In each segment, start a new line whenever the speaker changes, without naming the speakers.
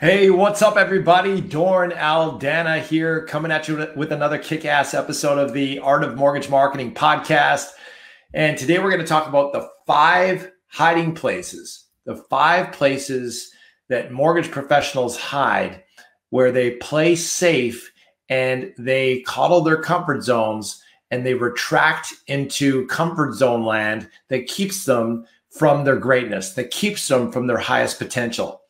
Hey, what's up, everybody? Doren Aldana here, coming at you with another kick ass episode of the Art of Mortgage Marketing podcast. And today we're going to talk about the five hiding places, the five places that mortgage professionals hide where they play safe and they coddle their comfort zones and they retract into comfort zone land that keeps them from their greatness, that keeps them from their highest potential.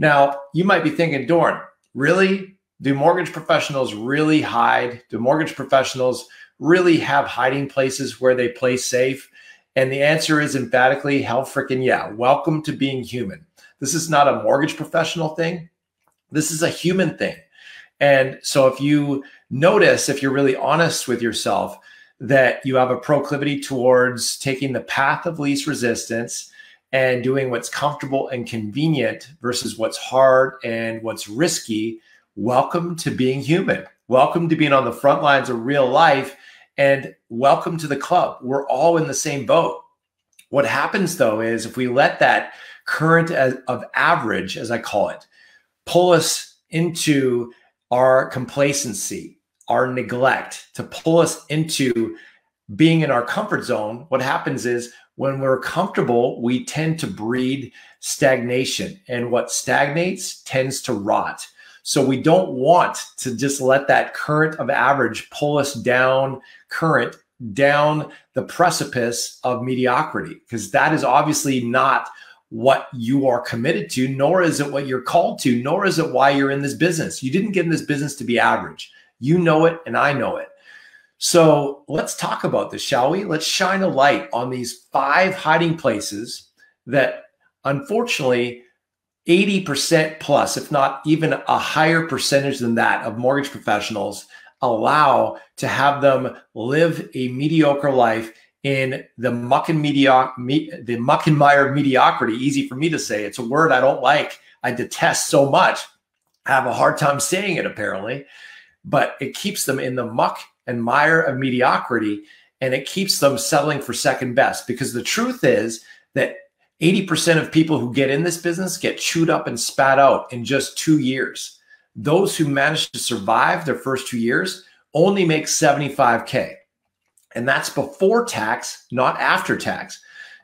Now, you might be thinking, Doren, really? Do mortgage professionals really hide? Do mortgage professionals really have hiding places where they play safe? And the answer is emphatically hell freaking yeah. Welcome to being human. This is not a mortgage professional thing. This is a human thing. And so if you notice, if you're really honest with yourself, that you have a proclivity towards taking the path of least resistance and doing what's comfortable and convenient versus what's hard and what's risky, welcome to being human. Welcome to being on the front lines of real life and welcome to the club. We're all in the same boat. What happens though is if we let that current of average, as I call it, pull us into our complacency, our neglect, to pull us into being in our comfort zone, what happens is when we're comfortable, we tend to breed stagnation. And what stagnates tends to rot. So we don't want to just let that current of average pull us down current down the precipice of mediocrity because that is obviously not what you are committed to nor is it what you're called to nor is it why you're in this business you didn't get in this business to be average you know it and i know it so let's talk about this, shall we? Let's shine a light on these five hiding places that unfortunately 80% plus, if not even a higher percentage than that, of mortgage professionals allow to have them live a mediocre life in the muck and medio- me- the muck and mire mediocrity. Easy for me to say. It's a word I don't like. I detest so much. I have a hard time saying it apparently, but it keeps them in the muck and mire of mediocrity and it keeps them settling for second best because the truth is that 80% of people who get in this business get chewed up and spat out in just two years. Those who manage to survive their first two years only make 75K. And that's before tax, not after tax.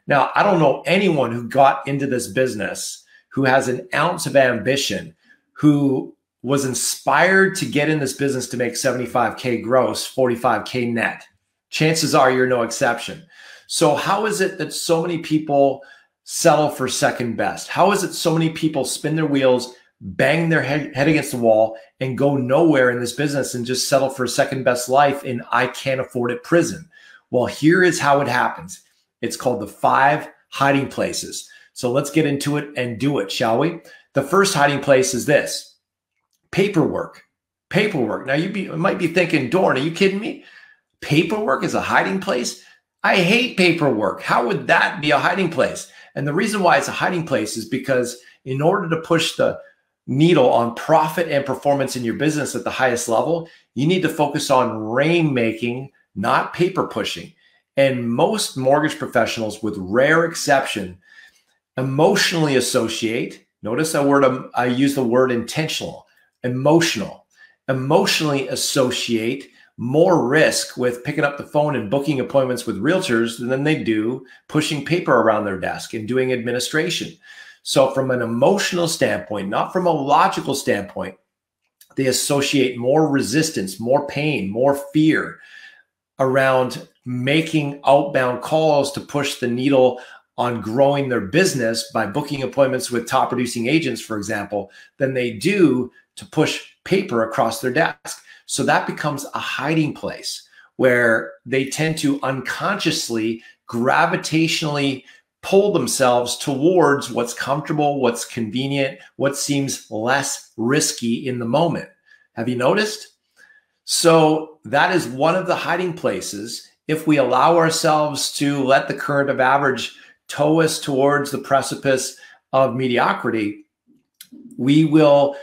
Now, I don't know anyone who got into this business who has an ounce of ambition, who was inspired to get in this business to make 75K gross, 45K net. Chances are you're no exception. So, how is it that so many people settle for second best? How is it so many people spin their wheels, bang their head, head against the wall, and go nowhere in this business and just settle for a second best life in I can't afford it prison? Well, here is how it happens it's called the five hiding places. So, let's get into it and do it, shall we? The first hiding place is this paperwork. Paperwork. Now you, be, might be thinking, Doren, are you kidding me? Paperwork is a hiding place. I hate paperwork. How would that be a hiding place? And the reason why it's a hiding place is because in order to push the needle on profit and performance in your business at the highest level, you need to focus on rainmaking, not paper pushing. And most mortgage professionals, with rare exception, emotionally associate. Notice I word um, I use the word intentional emotional, emotionally associate more risk with picking up the phone and booking appointments with realtors than they do pushing paper around their desk and doing administration. So, from an emotional standpoint, not from a logical standpoint, they associate more resistance, more pain, more fear around making outbound calls to push the needle on growing their business by booking appointments with top producing agents, for example, than they do to push paper across their desk. So that becomes a hiding place where they tend to unconsciously, gravitationally pull themselves towards what's comfortable, what's convenient, what seems less risky in the moment. Have you noticed? So that is one of the hiding places. If we allow ourselves to let the current of average tow us towards the precipice of mediocrity, we will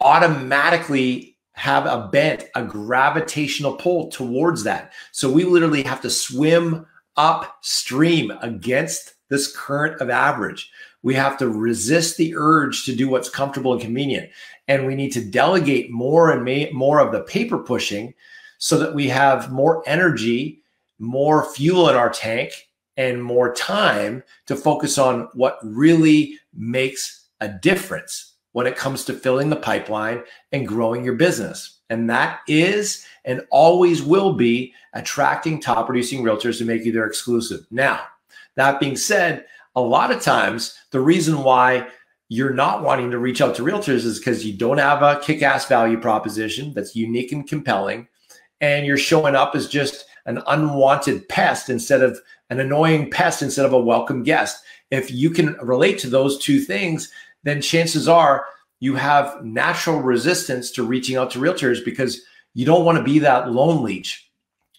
automatically have a bent, a gravitational pull towards that. So we literally have to swim upstream against this current of average. we have to resist the urge to do what's comfortable and convenient. And we need to delegate more and more of the paper pushing so that we have more energy, more fuel in our tank, and more time to focus on what really makes a difference when it comes to filling the pipeline and growing your business. And that is and always will be attracting top producing realtors to make you their exclusive. Now, that being said, a lot of times the reason why you're not wanting to reach out to realtors is because you don't have a kick ass value proposition that's unique and compelling. And you're showing up as just an unwanted pest instead of an annoying pest instead of a welcome guest. If you can relate to those two things, then chances are you have natural resistance to reaching out to realtors because you don't want to be that loan leech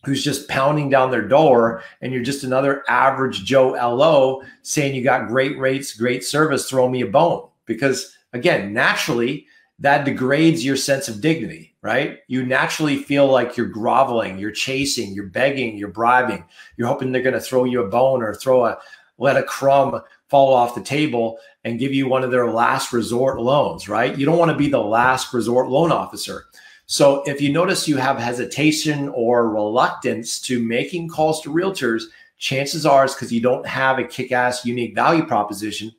who's just pounding down their door and you're just another average Joe LO saying you got great rates, great service, throw me a bone. Because again, naturally, that degrades your sense of dignity, right? You naturally feel like you're groveling, you're chasing, you're begging, you're bribing, you're hoping they're going to throw you a bone or throw a let a crumb fall off the table and give you one of their last resort loans, right? You don't want to be the last resort loan officer. So if you notice you have hesitation or reluctance to making calls to realtors, chances are it's because you don't have a kick-ass unique value proposition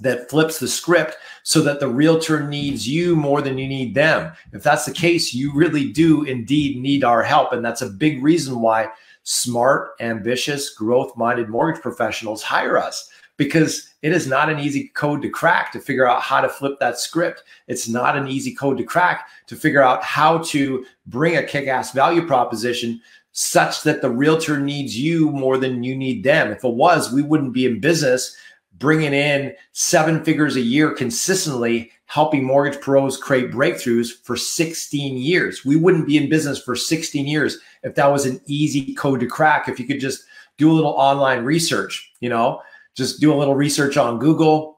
that flips the script so that the realtor needs you more than you need them. If that's the case, you really do indeed need our help. And that's a big reason why smart, ambitious, growth minded mortgage professionals hire us because it is not an easy code to crack to figure out how to flip that script. It's not an easy code to crack to figure out how to bring a kick ass value proposition such that the realtor needs you more than you need them. If it was, we wouldn't be in business bringing in seven figures a year consistently, helping mortgage pros create breakthroughs for 16 years. We wouldn't be in business for 16 years if that was an easy code to crack. If you could just do a little online research, you know, just do a little research on Google.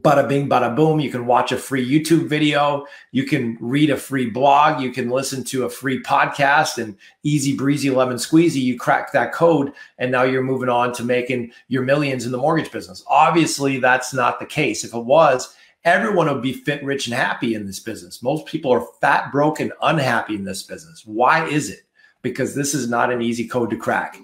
Bada bing, bada boom. You can watch a free YouTube video. You can read a free blog. You can listen to a free podcast and easy breezy lemon squeezy. You crack that code and now you're moving on to making your millions in the mortgage business. Obviously, that's not the case. If it was, everyone would be fit, rich, and happy in this business. Most people are fat, broke, and unhappy in this business. Why is it? Because this is not an easy code to crack.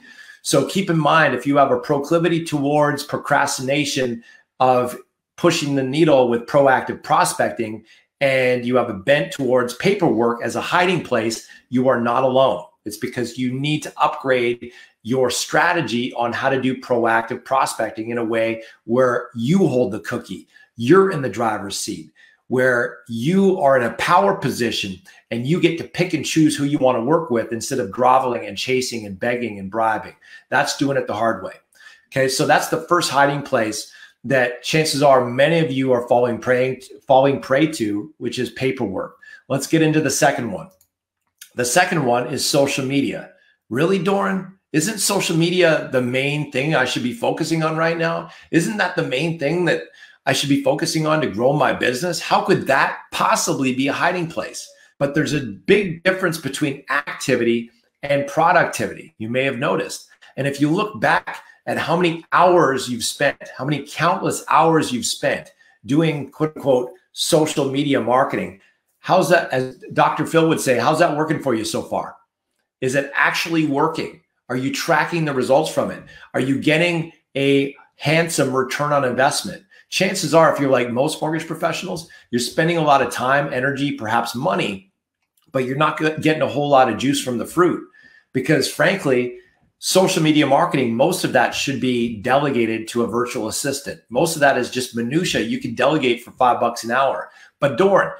So keep in mind if you have a proclivity towards procrastination of pushing the needle with proactive prospecting and you have a bent towards paperwork as a hiding place, you are not alone. It's because you need to upgrade your strategy on how to do proactive prospecting in a way where you hold the cookie. You're in the driver's seat where you are in a power position and you get to pick and choose who you want to work with instead of groveling and chasing and begging and bribing. That's doing it the hard way. Okay, so that's the first hiding place that chances are many of you are falling prey falling prey to, which is paperwork. Let's get into the second one. The second one is social media. Really, Doren? Isn't social media the main thing I should be focusing on right now? Isn't that the main thing that I should be focusing on to grow my business? How could that possibly be a hiding place? But there's a big difference between activity and productivity. You may have noticed. And if you look back at how many hours you've spent, how many countless hours you've spent doing quote unquote social media marketing, how's that, as Dr. Phil would say, how's that working for you so far? Is it actually working? Are you tracking the results from it? Are you getting a handsome return on investment? Chances are, if you're like most mortgage professionals, you're spending a lot of time, energy, perhaps money, but you're not getting a whole lot of juice from the fruit because, frankly, social media marketing, most of that should be delegated to a virtual assistant. Most of that is just minutia. You can delegate for five bucks an hour. But Doren,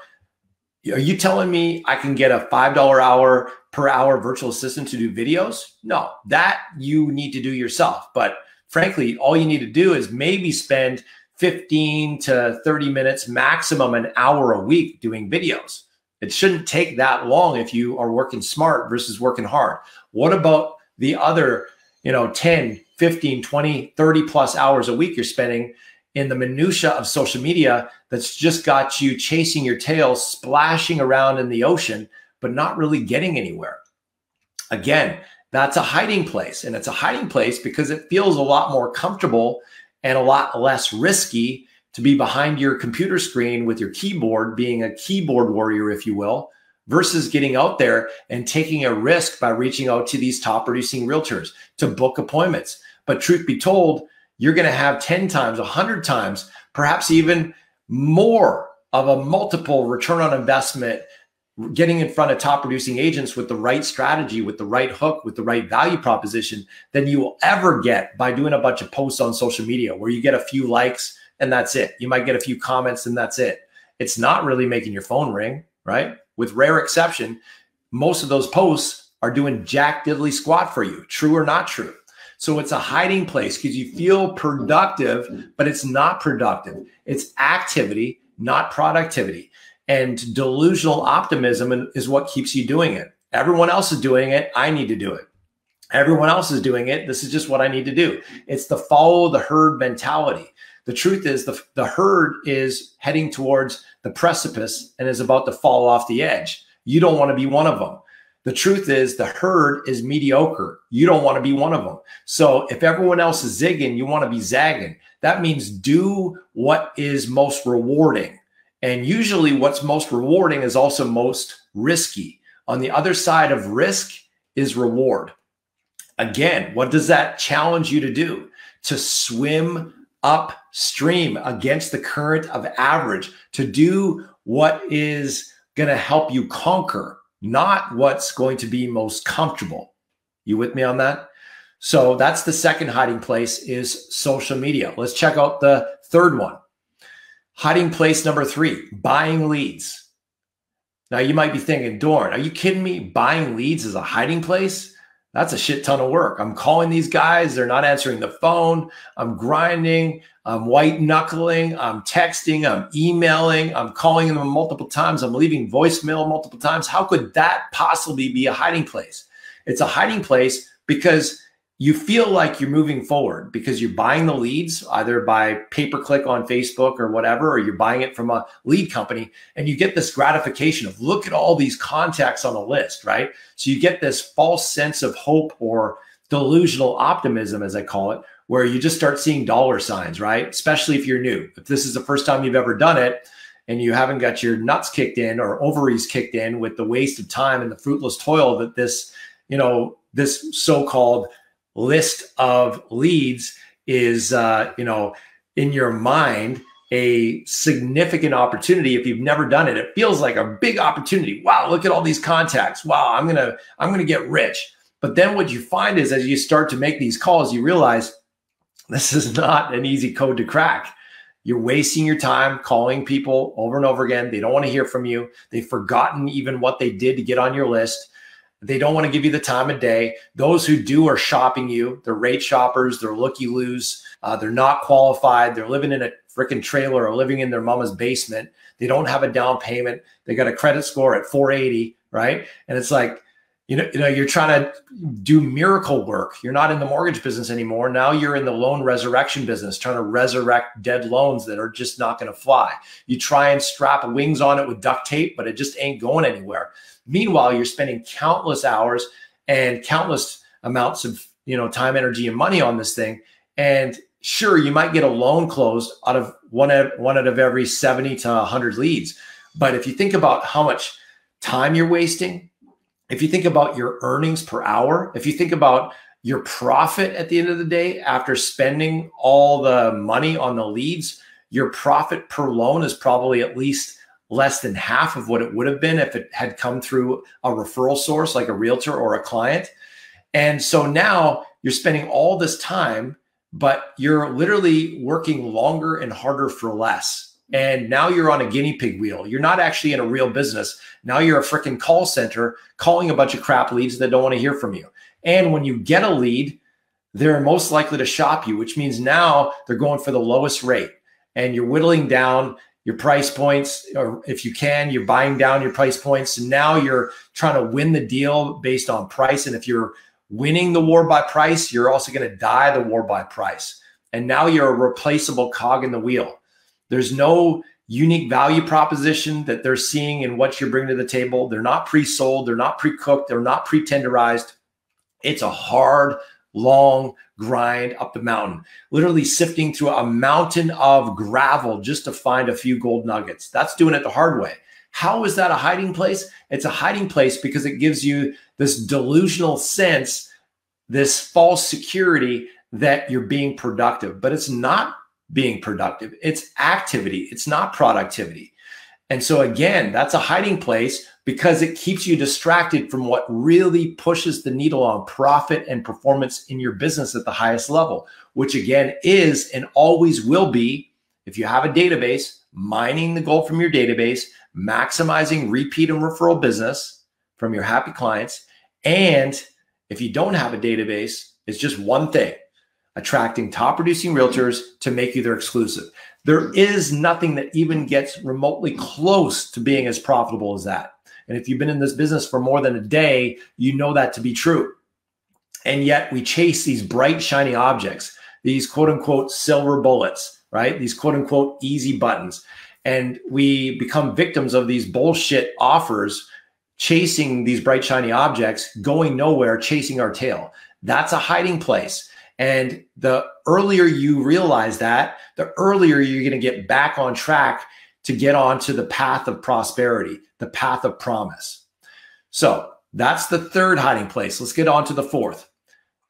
are you telling me I can get a $5 hour per hour virtual assistant to do videos? No, that you need to do yourself. But frankly, all you need to do is maybe spend 15 to 30 minutes, maximum an hour a week doing videos. It shouldn't take that long if you are working smart versus working hard. What about the other, you know, 10, 15, 20, 30 plus hours a week you're spending in the minutia of social media that's just got you chasing your tail, splashing around in the ocean, but not really getting anywhere. Again, that's a hiding place. And it's a hiding place because it feels a lot more comfortable and a lot less risky to be behind your computer screen with your keyboard, being a keyboard warrior, if you will, versus getting out there and taking a risk by reaching out to these top producing realtors to book appointments. But truth be told, you're going to have 10 times, 100 times, perhaps even more of a multiple return on investment getting in front of top producing agents with the right strategy, with the right hook, with the right value proposition than you will ever get by doing a bunch of posts on social media where you get a few likes and that's it. You might get a few comments and that's it. It's not really making your phone ring, right? With rare exception, most of those posts are doing jack diddly squat for you, true or not true. So it's a hiding place because you feel productive, but it's not productive. It's activity, not productivity. And delusional optimism is what keeps you doing it. Everyone else is doing it. I need to do it. Everyone else is doing it. This is just what I need to do. It's the follow the herd mentality. The truth is, the, the herd is heading towards the precipice and is about to fall off the edge. You don't want to be one of them. The truth is, the herd is mediocre. You don't want to be one of them. So if everyone else is zigging, you want to be zagging. That means do what is most rewarding. And usually, what's most rewarding is also most risky. On the other side of risk is reward. Again, what does that challenge you to do? To swim upstream against the current of average, to do what is going to help you conquer, not what's going to be most comfortable. You with me on that? So that's the second hiding place is social media. Let's check out the third one. Hiding place number three, buying leads. Now you might be thinking, Doren, are you kidding me? Buying leads is a hiding place? That's a shit ton of work. I'm calling these guys, they're not answering the phone. I'm grinding, I'm white knuckling, I'm texting, I'm emailing, I'm calling them multiple times, I'm leaving voicemail multiple times. How could that possibly be a hiding place? It's a hiding place because you feel like you're moving forward because you're buying the leads either by pay per click on Facebook or whatever, or you're buying it from a lead company and you get this gratification of look at all these contacts on the list, right? So you get this false sense of hope or delusional optimism, as I call it, where you just start seeing dollar signs, right? Especially if you're new. If this is the first time you've ever done it, and you haven't got your nuts kicked in or ovaries kicked in with the waste of time and the fruitless toil that this, you know, this so-called list of leads is uh, you know in your mind a significant opportunity if you've never done it. It feels like a big opportunity. Wow look at all these contacts. Wow i'm gonna i'm gonna get rich. But then what you find is as you start to make these calls you realize this is not an easy code to crack. You're wasting your time calling people over and over again. They don't want to hear from you. They've forgotten even what they did to get on your list they don't want to give you the time of day. Those who do are shopping you. They're rate shoppers. They're looky loos. Uh, they're not qualified. They're living in a freaking trailer or living in their mama's basement. They don't have a down payment. They got a credit score at 480, right? And it's like, you know, you know, you're trying to do miracle work. You're not in the mortgage business anymore. Now you're in the loan resurrection business, trying to resurrect dead loans that are just not going to fly. You try and strap wings on it with duct tape, but it just ain't going anywhere. Meanwhile, you're spending countless hours and countless amounts of you know time, energy, and money on this thing. And sure, you might get a loan closed out of one out, one out of every 70 to 100 leads. But if you think about how much time you're wasting, if you think about your earnings per hour, if you think about your profit at the end of the day after spending all the money on the leads, your profit per loan is probably at least less than half of what it would have been if it had come through a referral source like a realtor or a client. And so now you're spending all this time, but you're literally working longer and harder for less. And now you're on a guinea pig wheel. You're not actually in a real business. Now you're a freaking call center calling a bunch of crap leads that don't want to hear from you. And when you get a lead, they're most likely to shop you, which means now they're going for the lowest rate and you're whittling down your price points, or if you can, you're buying down your price points. And now you're trying to win the deal based on price. And if you're winning the war by price, you're also going to die the war by price. And now you're a replaceable cog in the wheel. There's no unique value proposition that they're seeing in what you're bringing to the table. They're not pre sold, they're not pre cooked, they're not pre tenderized. It's a hard long grind up the mountain, literally sifting through a mountain of gravel just to find a few gold nuggets. That's doing it the hard way. How is that a hiding place? It's a hiding place because it gives you this delusional sense, this false security that you're being productive, but it's not being productive. It's activity, it's not productivity. And so, again, that's a hiding place because it keeps you distracted from what really pushes the needle on profit and performance in your business at the highest level, which again is and always will be, if you have a database, mining the gold from your database, maximizing repeat and referral business from your happy clients. And if you don't have a database, it's just one thing attracting top producing realtors to make you their exclusive. There is nothing that even gets remotely close to being as profitable as that. And if you've been in this business for more than a day, you know that to be true. And yet we chase these bright, shiny objects, these quote unquote silver bullets, right? These quote unquote easy buttons. And we become victims of these bullshit offers, chasing these bright, shiny objects, going nowhere, chasing our tail. That's a hiding place. And the earlier you realize that, the earlier you're going to get back on track to get onto the path of prosperity, the path of promise. So that's the third hiding place. Let's get on to the fourth.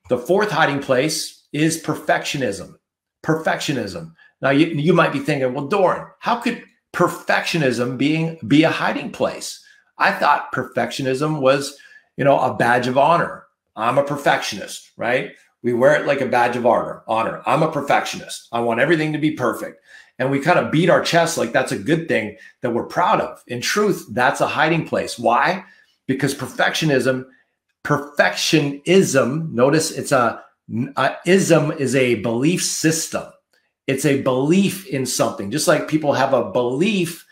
The fourth hiding place is perfectionism. Perfectionism. Now you, you might be thinking, well, Doren, how could perfectionism being be a hiding place? I thought perfectionism was, you know, a badge of honor. I'm a perfectionist, right? We wear it like a badge of honor. Honor. I'm a perfectionist. I want everything to be perfect. And we kind of beat our chest like that's a good thing that we're proud of. In truth, that's a hiding place. Why? Because perfectionism, perfectionism, notice it's a, a ism is a belief system. It's a belief in something. Just like people have a belief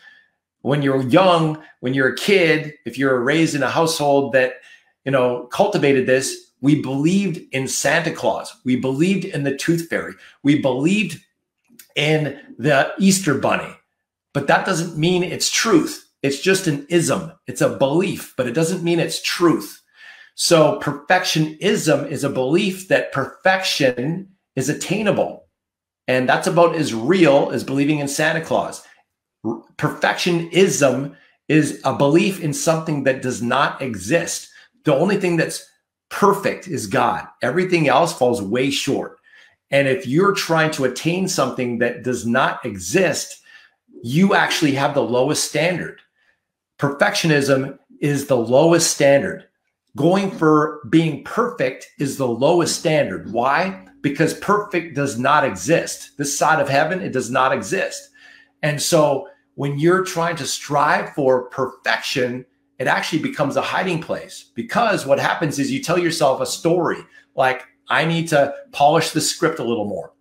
when you're young, when you're a kid, if you're raised in a household that, you know, cultivated this, we believed in Santa Claus. We believed in the tooth fairy. We believed in the Easter bunny. But that doesn't mean it's truth. It's just an ism. It's a belief, but it doesn't mean it's truth. So perfectionism is a belief that perfection is attainable. And that's about as real as believing in Santa Claus. Perfectionism is a belief in something that does not exist. The only thing that's perfect is God. Everything else falls way short. And if you're trying to attain something that does not exist, you actually have the lowest standard. Perfectionism is the lowest standard. Going for being perfect is the lowest standard. Why? Because perfect does not exist. This side of heaven, it does not exist. And so when you're trying to strive for perfection, it actually becomes a hiding place because what happens is you tell yourself a story like, I need to polish the script a little more.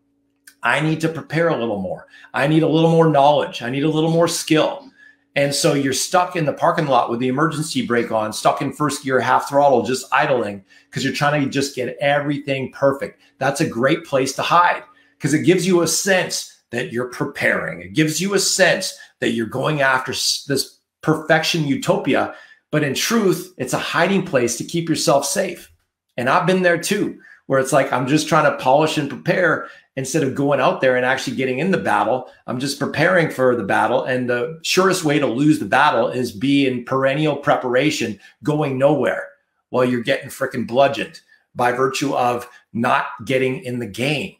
I need to prepare a little more. I need a little more knowledge. I need a little more skill. And so you're stuck in the parking lot with the emergency brake on, stuck in first gear, half throttle, just idling because you're trying to just get everything perfect. That's a great place to hide because it gives you a sense that you're preparing. It gives you a sense that you're going after this perfection utopia but in truth, it's a hiding place to keep yourself safe. And I've been there too, where it's like I'm just trying to polish and prepare instead of going out there and actually getting in the battle. I'm just preparing for the battle. And the surest way to lose the battle is be in perennial preparation, going nowhere while you're getting freaking bludgeoned by virtue of not getting in the game.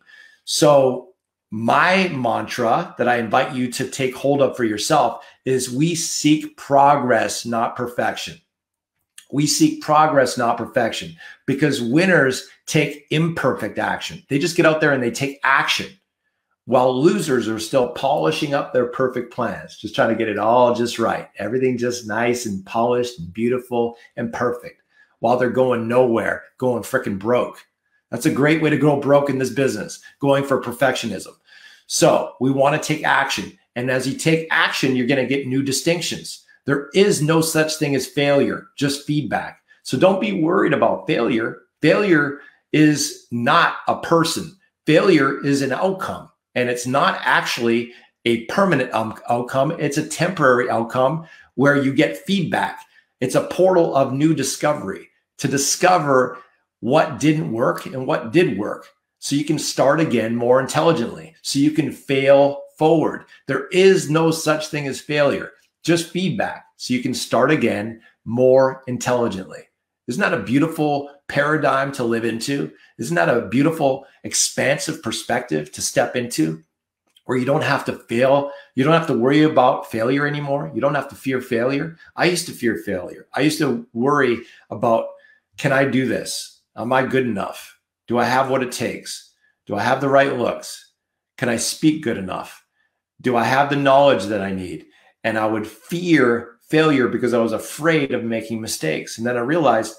So my mantra that I invite you to take hold of for yourself is we seek progress, not perfection. We seek progress, not perfection, because winners take imperfect action. They just get out there and they take action, while losers are still polishing up their perfect plans, just trying to get it all just right. Everything just nice and polished and beautiful and perfect, while they're going nowhere, going freaking broke. That's a great way to go broke in this business, going for perfectionism. So we want to take action. And as you take action, you're going to get new distinctions. There is no such thing as failure, just feedback. So don't be worried about failure. Failure is not a person, failure is an outcome. And it's not actually a permanent um, outcome, it's a temporary outcome where you get feedback. It's a portal of new discovery to discover what didn't work and what did work so you can start again more intelligently, so you can fail forward. There is no such thing as failure, just feedback, so you can start again more intelligently. Isn't that a beautiful paradigm to live into? Isn't that a beautiful, expansive perspective to step into where you don't have to fail? You don't have to worry about failure anymore. You don't have to fear failure. I used to fear failure. I used to worry about can I do this? Am I good enough? Do I have what it takes? Do I have the right looks? Can I speak good enough? Do I have the knowledge that I need? And I would fear failure because I was afraid of making mistakes. And then I realized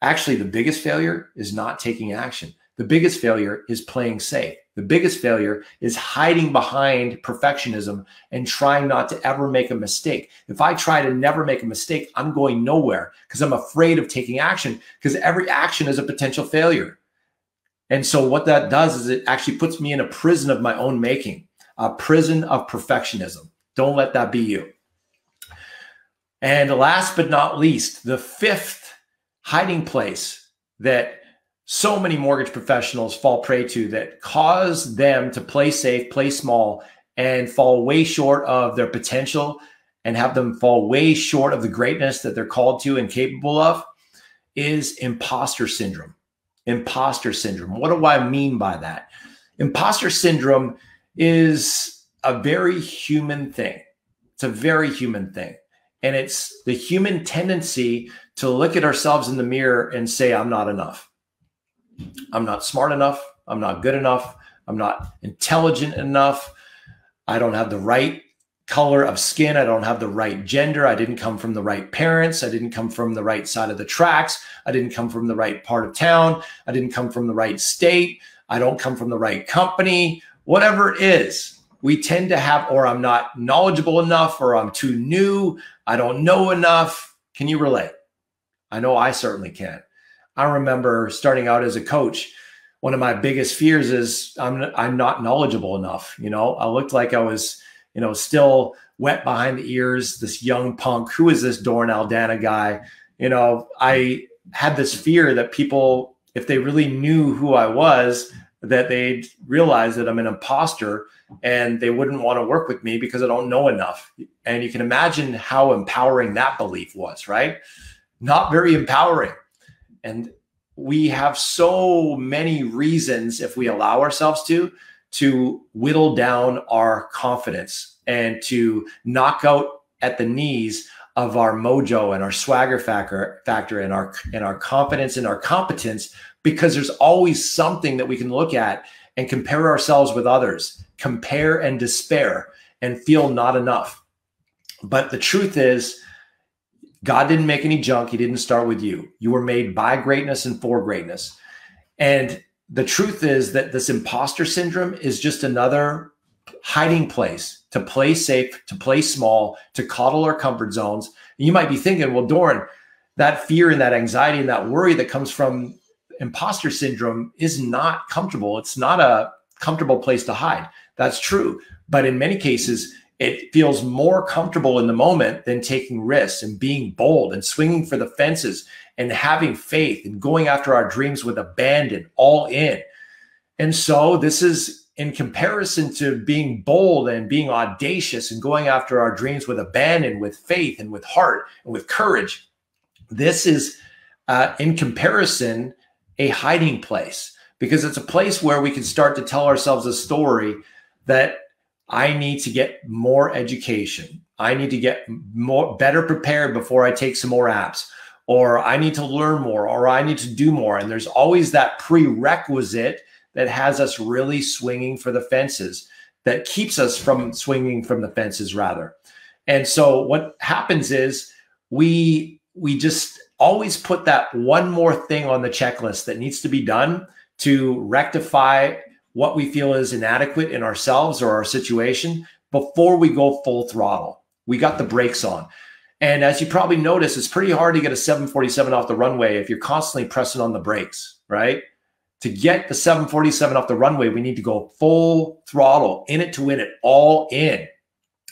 actually the biggest failure is not taking action. The biggest failure is playing safe. The biggest failure is hiding behind perfectionism and trying not to ever make a mistake. If I try to never make a mistake, I'm going nowhere because I'm afraid of taking action because every action is a potential failure. And so, what that does is it actually puts me in a prison of my own making, a prison of perfectionism. Don't let that be you. And last but not least, the fifth hiding place that so many mortgage professionals fall prey to that cause them to play safe, play small, and fall way short of their potential and have them fall way short of the greatness that they're called to and capable of is imposter syndrome. Imposter syndrome. What do I mean by that? Imposter syndrome is a very human thing. It's a very human thing. And it's the human tendency to look at ourselves in the mirror and say, I'm not enough. I'm not smart enough. I'm not good enough. I'm not intelligent enough. I don't have the right color of skin. I don't have the right gender. I didn't come from the right parents. I didn't come from the right side of the tracks. I didn't come from the right part of town. I didn't come from the right state. I don't come from the right company. Whatever it is, we tend to have, or I'm not knowledgeable enough, or I'm too new, I don't know enough. Can you relate? I know I certainly can. I remember starting out as a coach. One of my biggest fears is I'm I'm not knowledgeable enough. You know, I looked like I was, you know, still wet behind the ears. This young punk. Who is this Doren Aldana guy? You know, I had this fear that people, if they really knew who I was, that they'd realize that I'm an imposter and they wouldn't want to work with me because I don't know enough. And you can imagine how empowering that belief was, right? Not very empowering. And we have so many reasons, if we allow ourselves to, to whittle down our confidence and to knock out at the knees of our mojo and our swagger factor factor and our and our confidence and our competence because there's always something that we can look at and compare ourselves with others, compare and despair and feel not enough. But the truth is, God didn't make any junk. He didn't start with you. You were made by greatness and for greatness. And the truth is that this imposter syndrome is just another hiding place to play safe, to play small, to coddle our comfort zones. And you might be thinking, well, Doren, that fear and that anxiety and that worry that comes from imposter syndrome is not comfortable. It's not a comfortable place to hide. That's true. But in many cases, it feels more comfortable in the moment than taking risks and being bold and swinging for the fences and having faith and going after our dreams with abandon, all in. And so, this is in comparison to being bold and being audacious and going after our dreams with abandon, with faith, and with heart and with courage. This is, uh, in comparison, a hiding place because it's a place where we can start to tell ourselves a story that I need to get more education. I need to get more better prepared before I take some more apps or I need to learn more or I need to do more and there's always that prerequisite that has us really swinging for the fences that keeps us from swinging from the fences rather. And so what happens is we we just always put that one more thing on the checklist that needs to be done to rectify what we feel is inadequate in ourselves or our situation before we go full throttle. We got the brakes on. And as you probably notice, it's pretty hard to get a 747 off the runway if you're constantly pressing on the brakes, right? To get the 747 off the runway, we need to go full throttle, in it to win it, all in.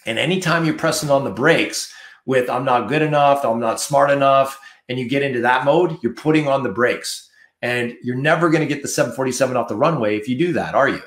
And anytime you're pressing on the brakes with, I'm not good enough, I'm not smart enough, and you get into that mode, you're putting on the brakes. And you're never going to get the 747 off the runway if you do that, are you?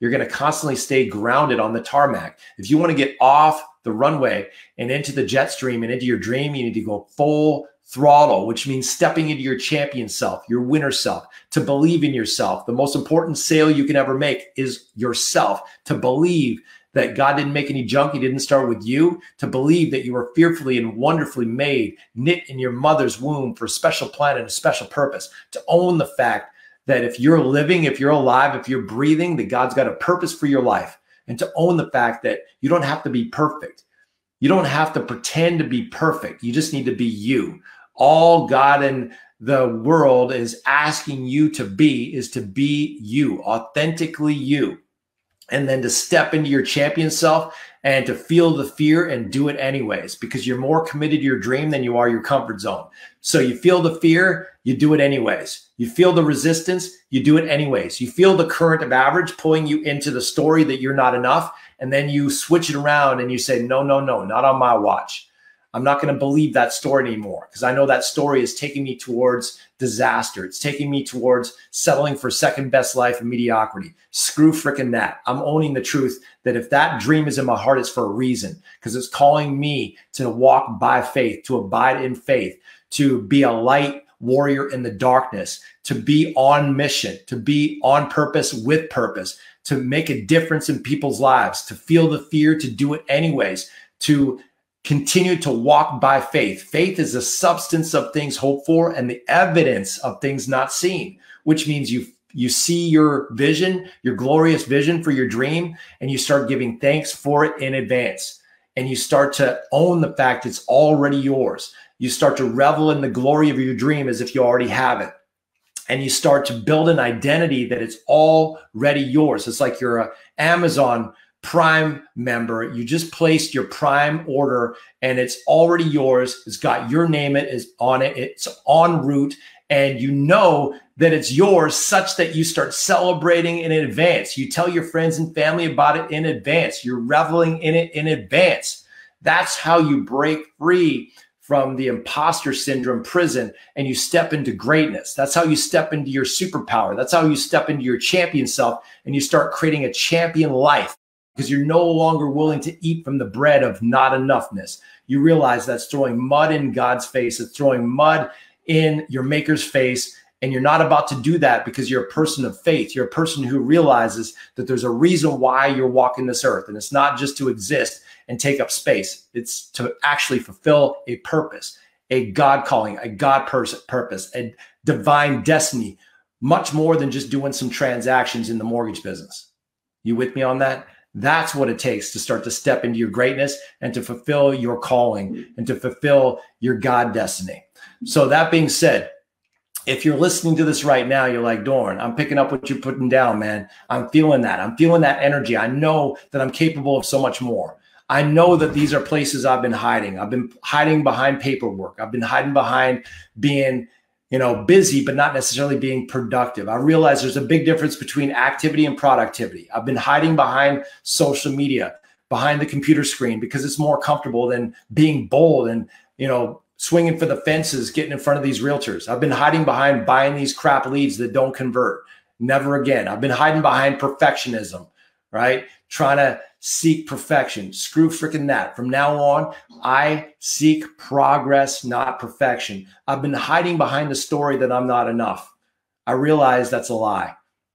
You're going to constantly stay grounded on the tarmac. If you want to get off the runway and into the jet stream and into your dream, you need to go full throttle, which means stepping into your champion self, your winner self, to believe in yourself. The most important sale you can ever make is yourself, to believe that God didn't make any junk. He didn't start with you, to believe that you were fearfully and wonderfully made, knit in your mother's womb for a special plan and a special purpose, to own the fact that if you're living, if you're alive, if you're breathing, that God's got a purpose for your life, and to own the fact that you don't have to be perfect. You don't have to pretend to be perfect. You just need to be you all God and the world is asking you to be is to be you, authentically you. And then to step into your champion self and to feel the fear and do it anyways, because you're more committed to your dream than you are your comfort zone. So you feel the fear, you do it anyways. You feel the resistance, you do it anyways. You feel the current of average pulling you into the story that you're not enough. And then you switch it around and you say, no, no, no, not on my watch. I'm not going to believe that story anymore because I know that story is taking me towards disaster. It's taking me towards settling for second best life and mediocrity. Screw freaking that. I'm owning the truth that if that dream is in my heart, it's for a reason because it's calling me to walk by faith, to abide in faith, to be a light warrior in the darkness, to be on mission, to be on purpose with purpose, to make a difference in people's lives, to feel the fear, to do it anyways, to continue to walk by faith. Faith is the substance of things hoped for and the evidence of things not seen, which means you you see your vision, your glorious vision for your dream and you start giving thanks for it in advance. And you start to own the fact it's already yours. You start to revel in the glory of your dream as if you already have it. And you start to build an identity that it's already yours. It's like you're a Amazon Prime member. You just placed your Prime order and it's already yours. It's got your name it is on it. It's en route and you know that it's yours such that you start celebrating in advance. You tell your friends and family about it in advance. You're reveling in it in advance. That's how you break free from the imposter syndrome prison and you step into greatness. That's how you step into your superpower. That's how you step into your champion self and you start creating a champion life because you're no longer willing to eat from the bread of not enoughness. You realize that's throwing mud in God's face, it's throwing mud in your maker's face. And you're not about to do that because you're a person of faith. You're a person who realizes that there's a reason why you're walking this earth. And it's not just to exist and take up space, it's to actually fulfill a purpose, a God calling, a God purpose, a divine destiny, much more than just doing some transactions in the mortgage business. You with me on that? That's what it takes to start to step into your greatness and to fulfill your calling and to fulfill your God destiny. So, that being said, if you're listening to this right now, you're like, Doren, I'm picking up what you're putting down, man. I'm feeling that. I'm feeling that energy. I know that I'm capable of so much more. I know that these are places I've been hiding. I've been hiding behind paperwork. I've been hiding behind being you know, busy, but not necessarily being productive. I realize there's a big difference between activity and productivity. I've been hiding behind social media, behind the computer screen because it's more comfortable than being bold and, you know, swinging for the fences, getting in front of these realtors. I've been hiding behind buying these crap leads that don't convert. Never again. I've been hiding behind perfectionism, right? Trying to seek perfection. Screw freaking that. From now on, I seek progress, not perfection. I've been hiding behind the story that I'm not enough. I realize that's a lie.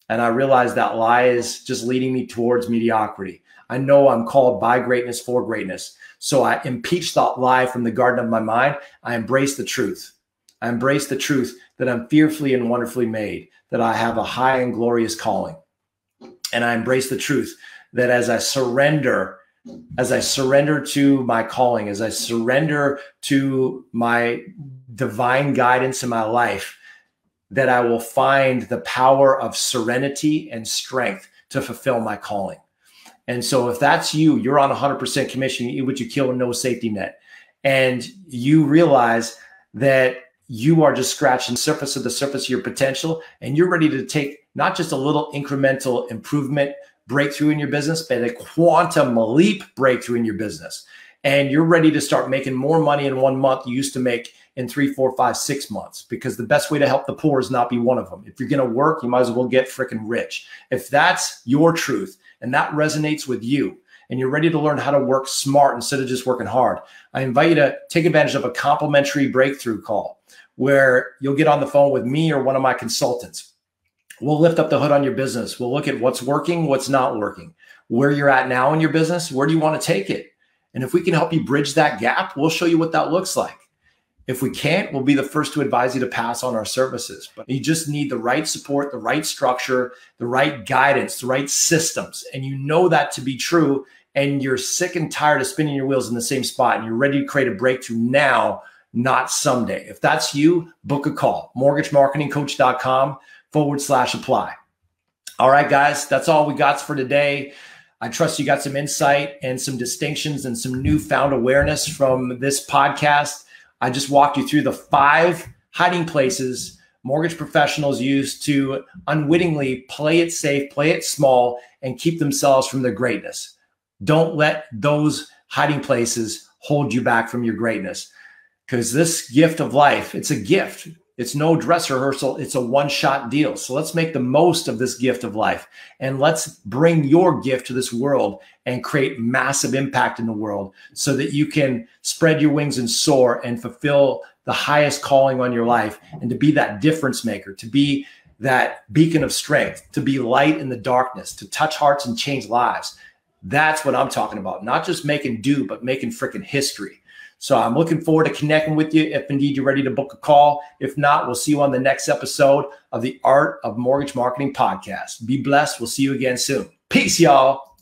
And I realize that lie is just leading me towards mediocrity. I know I'm called by greatness for greatness. So I impeach that lie from the garden of my mind. I embrace the truth. I embrace the truth that I'm fearfully and wonderfully made, that I have a high and glorious calling. And I embrace the truth that as I surrender, as I surrender to my calling, as I surrender to my divine guidance in my life, that I will find the power of serenity and strength to fulfill my calling. And so, if that's you, you're on 100% commission, You which you kill no safety net, and you realize that you are just scratching the surface of the surface of your potential, and you're ready to take not just a little incremental improvement breakthrough in your business, but a quantum leap breakthrough in your business. And you're ready to start making more money in one month you used to make in three, four, five, six months because the best way to help the poor is not be one of them. If you're going to work, you might as well get freaking rich. If that's your truth and that resonates with you, and you're ready to learn how to work smart instead of just working hard, I invite you to take advantage of a complimentary breakthrough call where you'll get on the phone with me or one of my consultants. We'll lift up the hood on your business. We'll look at what's working, what's not working, where you're at now in your business, where do you want to take it? And if we can help you bridge that gap, we'll show you what that looks like. If we can't, we'll be the first to advise you to pass on our services. But you just need the right support, the right structure, the right guidance, the right systems. And you know that to be true. And you're sick and tired of spinning your wheels in the same spot and you're ready to create a breakthrough now, not someday. If that's you, book a call, mortgagemarketingcoach.com forward slash apply. All right, guys, that's all we got for today. I trust you got some insight and some distinctions and some newfound awareness from this podcast. I just walked you through the five hiding places mortgage professionals use to unwittingly play it safe, play it small, and keep themselves from their greatness. Don't let those hiding places hold you back from your greatness because this gift of life, it's a gift. It's no dress rehearsal. It's a one shot deal. So let's make the most of this gift of life and let's bring your gift to this world and create massive impact in the world so that you can spread your wings and soar and fulfill the highest calling on your life and to be that difference maker, to be that beacon of strength, to be light in the darkness, to touch hearts and change lives. That's what I'm talking about. Not just making do, but making freaking history. So I'm looking forward to connecting with you if indeed you're ready to book a call. If not, we'll see you on the next episode of the Art of Mortgage Marketing podcast. Be blessed. We'll see you again soon. Peace, y'all.